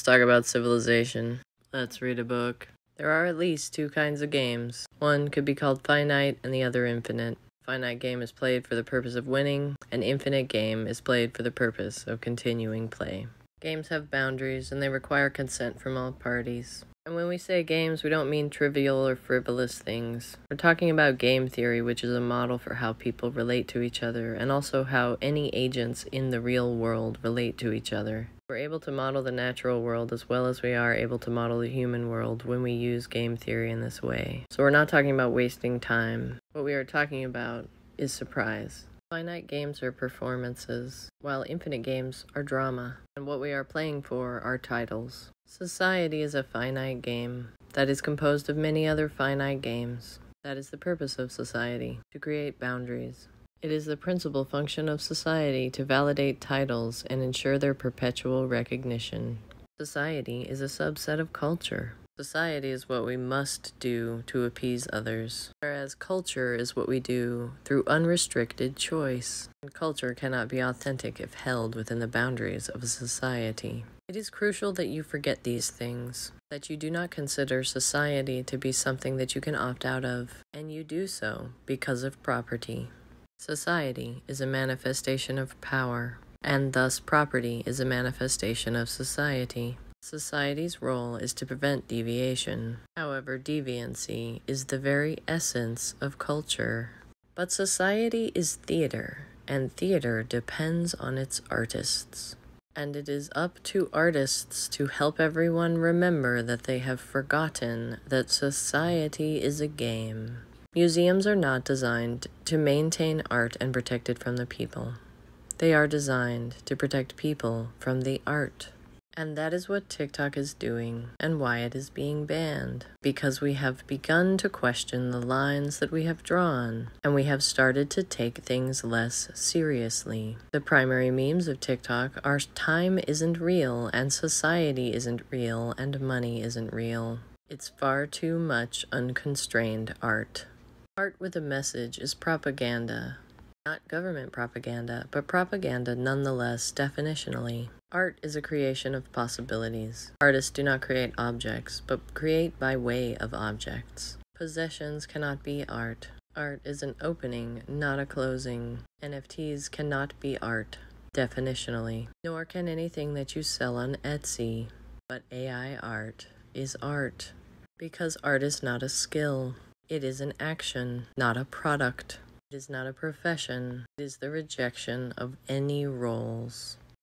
Let's talk about civilization. Let's read a book. There are at least two kinds of games. One could be called finite and the other infinite. Finite game is played for the purpose of winning, an infinite game is played for the purpose of continuing play. Games have boundaries and they require consent from all parties. And when we say games, we don't mean trivial or frivolous things. We're talking about game theory, which is a model for how people relate to each other and also how any agents in the real world relate to each other. We're able to model the natural world as well as we are able to model the human world when we use game theory in this way. So we're not talking about wasting time. What we are talking about is surprise. Finite games are performances, while infinite games are drama, and what we are playing for are titles. Society is a finite game that is composed of many other finite games. That is the purpose of society, to create boundaries. It is the principal function of society to validate titles and ensure their perpetual recognition. Society is a subset of culture. Society is what we must do to appease others, whereas culture is what we do through unrestricted choice. And culture cannot be authentic if held within the boundaries of a society. It is crucial that you forget these things, that you do not consider society to be something that you can opt out of, and you do so because of property. Society is a manifestation of power, and thus property is a manifestation of society. Society's role is to prevent deviation. However, deviancy is the very essence of culture. But society is theater, and theater depends on its artists. And it is up to artists to help everyone remember that they have forgotten that society is a game. Museums are not designed to maintain art and protect it from the people. They are designed to protect people from the art. And that is what TikTok is doing and why it is being banned. Because we have begun to question the lines that we have drawn, and we have started to take things less seriously. The primary memes of TikTok are time isn't real, and society isn't real, and money isn't real. It's far too much unconstrained art. Art with a message is propaganda. Not government propaganda, but propaganda nonetheless, definitionally. Art is a creation of possibilities. Artists do not create objects, but create by way of objects. Possessions cannot be art. Art is an opening, not a closing. NFTs cannot be art, definitionally. Nor can anything that you sell on Etsy. But AI art is art. Because art is not a skill. It is an action, not a product. It is not a profession. It is the rejection of any roles.